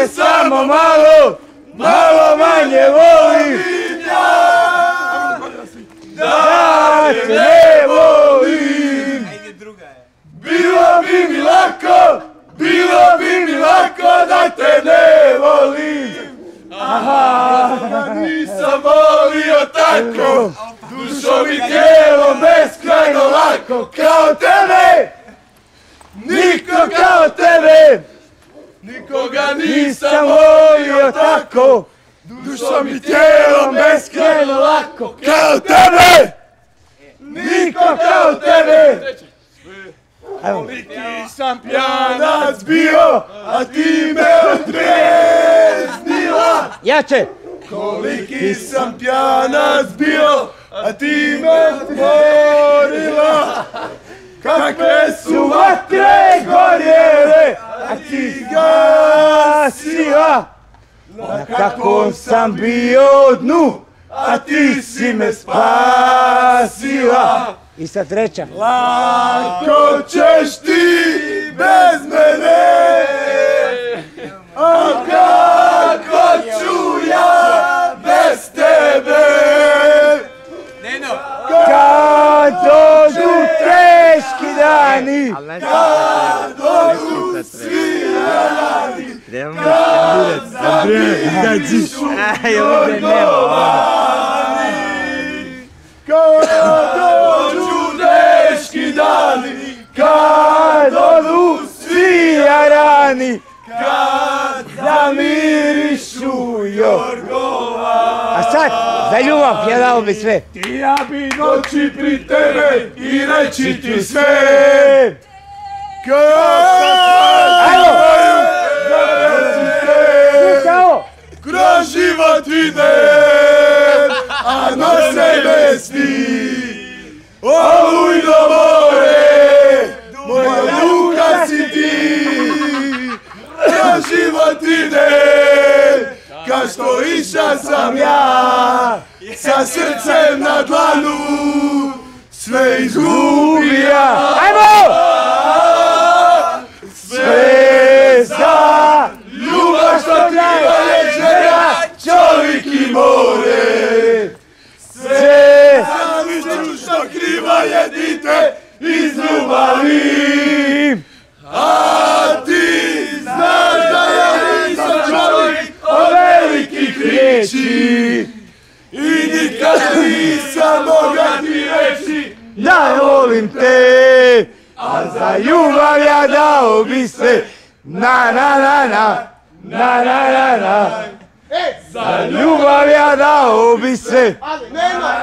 te samo malo, malo manje volim. Da te ne volim. Bilo bi mi lako, bilo bi mi lako da te ne volim. Aha, nisam volio tako, dušom i tijelom beskrajno lako, kao tebe. Niko kao tebe, nisam volio tako, dušom i tijelom beskrajno lako, kao tebe. Niko kao tebe. Koliki sam pjanac bio, a ti me odreznila. Jače! Koliki sam pjanac bio, a ti me otvorila. Na kakvom sam bio dnu, a ti si me spasila. I sad treća. Lako ćeš ti bez mene, a kako ću ja bez tebe? Kad dođu teški dani, kad dođu svi kad vidiš kad dođu teški dani, kad odu svi jarani, kad zamirišu jorgova. A sad, za ljubav pjevao bi sve. Ja bi noći pri tebe i reći ti sve. Kad quand a veux vesti. O, uj, Oh, oui, l'amore, moi, Luca City. Naš život ide, kad što iša sam ja, sa srcem na dlanu, sve izgubija. Ajmo! Sve za ljubav što treba. Kriva je dite iz ljubavi. A ti znaš da ja nisam čovjek od velikih riječi. I nikad nisam moga ti reći da volim te. A za ljubav ja dao bi se na na na na na na na na Za ljubav ja dao bi se Nema!